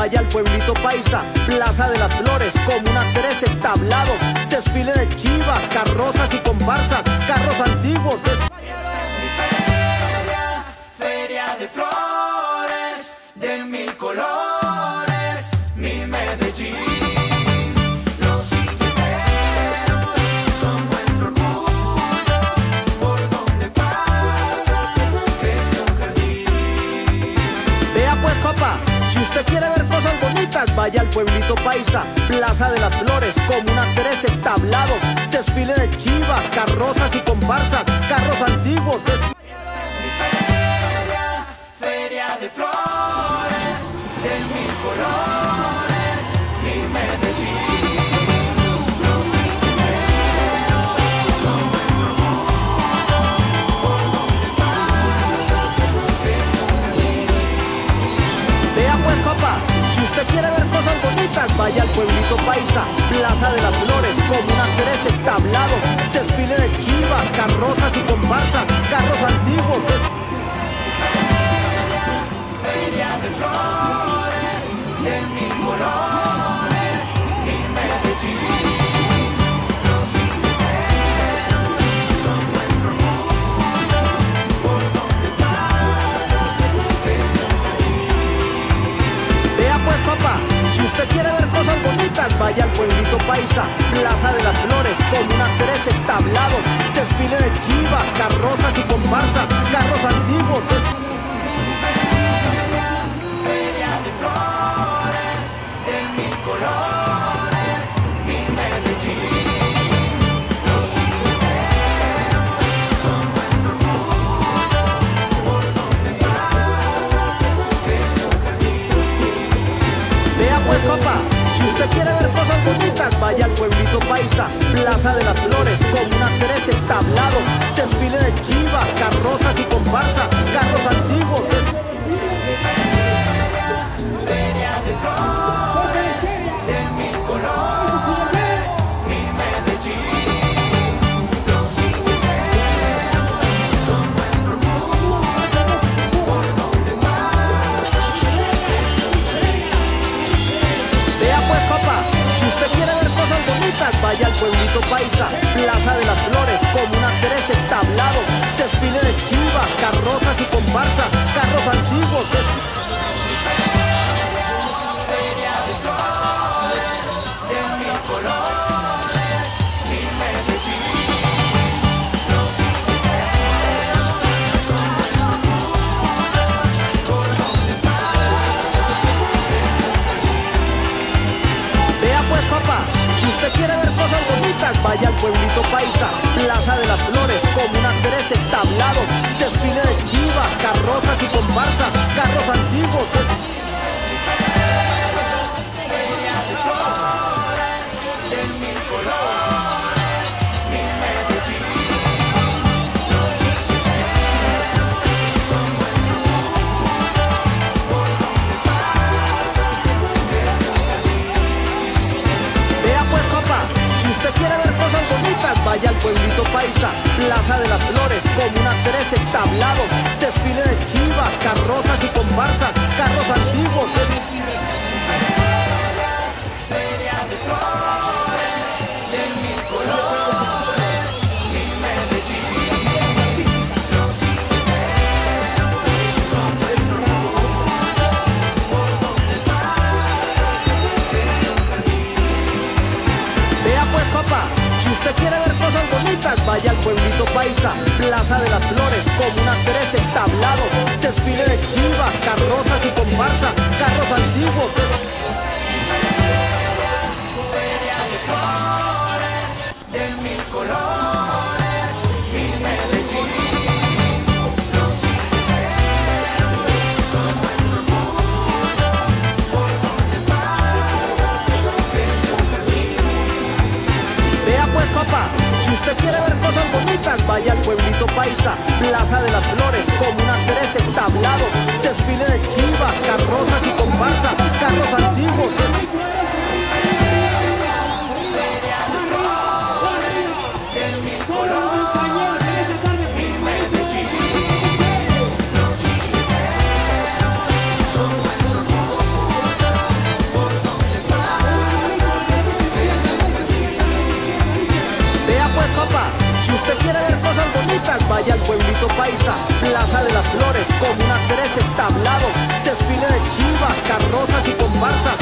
vaya al pueblito paisa, Plaza de las Flores, Comuna 13, tablados, desfile de chivas, carrozas y comparsas, carros antiguos, des- vaya al pueblito paisa, Plaza de las Flores, Comuna 13, tablados, desfile de chivas, carrozas y comparsas, carros antiguos, Feria, feria de flores, vaya al pueblito paisa, Plaza de las Flores, Comuna 13, tablados, desfile de chivas, carrozas y comparsas, vaya al pueblito paisa, Plaza de las Flores, Comuna 13, tablados, desfile de chivas, carrozas y comparsas, carros antiguos, vaya al pueblito paisa, Plaza de las Flores, Comuna 13, tablados, desfile de chivas, carrozas y comparsas, carros antiguos, paisa, Plaza de vaya al pueblito paisa, Plaza de las Flores, Comuna 13, tablados, desfile de chivas, carrozas y comparsas, vaya al pueblito paisa, Plaza de las Flores, Comuna 13, tablados, desfile de chivas, carrozas y comparsas, carros antiguos, pueblito paisa, Plaza de las Flores, Comuna 13, tablados, desfile de chivas, carrozas y comparsas, carros antiguos, pues si usted quiere ver cosas vaya al pueblito paisa, Plaza de las Flores, Comuna 13, usted quiere ver cosas bonitas, vaya al pueblito paisa, Plaza de las Flores, Comuna 13, tablados, desfile de chivas, carrozas y comparsas.